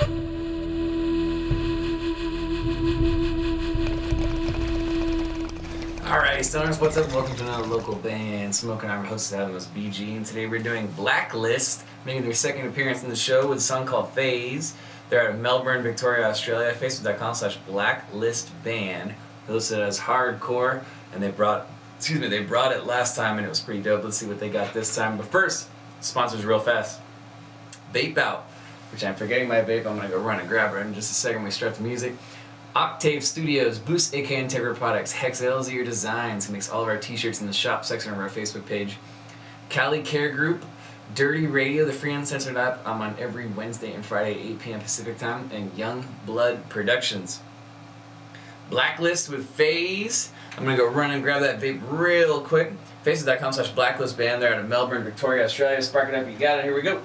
Alright, stoners, what's up? Welcome to another local band. Smoke and I'm host Adam was BG, and today we're doing Blacklist, making their second appearance in the show with a song called Phase. They're out of Melbourne, Victoria, Australia. Facebook.com slash blacklist band. They listed as hardcore, and they brought excuse me, they brought it last time and it was pretty dope. Let's see what they got this time. But first, sponsors real fast. Vape Out, which I'm forgetting my vape. I'm gonna go run and grab it in just a second. We start the music. Octave Studios, Boost AK Integra Products, Hex Elzier Designs, who makes all of our t-shirts in the shop section of our Facebook page. Cali Care Group, Dirty Radio, the free uncensored app. I'm on every Wednesday and Friday at 8 p.m. Pacific time. And Young Blood Productions. Blacklist with Phase. I'm gonna go run and grab that vape real quick. Facebook.com slash blacklist band. They're out of Melbourne, Victoria, Australia. Spark it up, you got it. Here we go.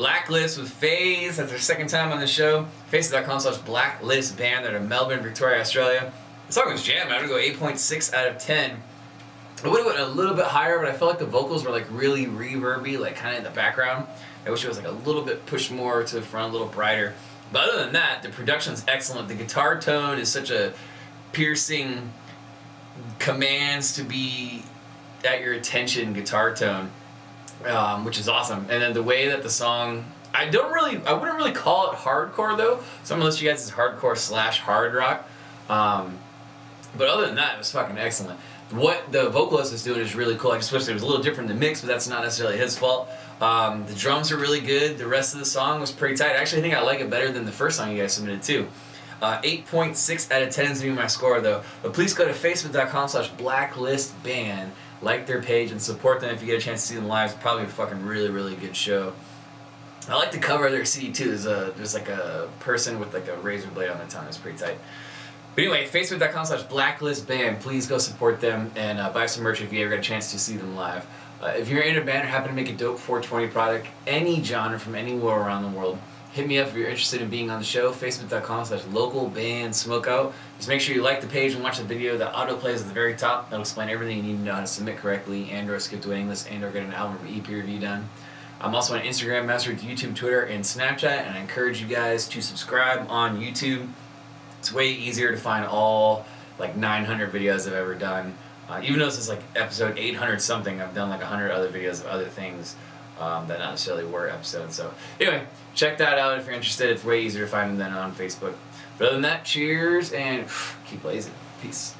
Blacklist with Phase. That's their second time on the show. Facebook.com slash blacklist band. They're of Melbourne, Victoria, Australia. The song was jammed. I'm gonna go 8.6 out of 10. I would have went a little bit higher, but I felt like the vocals were like really reverby, like kind of in the background. I wish it was like a little bit pushed more to the front, a little brighter. But other than that, the production's excellent. The guitar tone is such a piercing commands to be at your attention guitar tone, um, which is awesome. And then the way that the song, I don't really, I wouldn't really call it hardcore though. So I'm gonna list you guys as hardcore slash hard rock. Um, but other than that, it was fucking excellent. What the vocalist is doing is really cool. I just wish it was a little different in the mix, but that's not necessarily his fault. Um, the drums are really good. The rest of the song was pretty tight. Actually, I think I like it better than the first song you guys submitted too. Uh, 8.6 out of 10 is gonna be my score though. But please go to facebook.com slash blacklistband, like their page, and support them if you get a chance to see them live. It's probably a fucking really, really good show. I like the cover of their CD too. There's a there's like a person with like a razor blade on their tongue. It's pretty tight. But anyway, facebook.com slash blacklist band. Please go support them and uh, buy some merch if you ever get a chance to see them live. Uh, if you're in a band or happen to make a dope 420 product, any genre from anywhere around the world, hit me up if you're interested in being on the show. Facebook.com slash local band smokeout. Just make sure you like the page and watch the video. that auto plays at the very top. That'll explain everything you need to know how to submit correctly and or skip to waiting list and or get an album or EP review done. I'm also on Instagram, MassRoots YouTube, Twitter, and Snapchat, and I encourage you guys to subscribe on YouTube. It's way easier to find all like 900 videos I've ever done. Uh, even though this is like episode 800 something, I've done like 100 other videos of other things um, that not necessarily were episodes. So anyway, check that out if you're interested. It's way easier to find them than on Facebook. But other than that, cheers and keep blazing. Peace.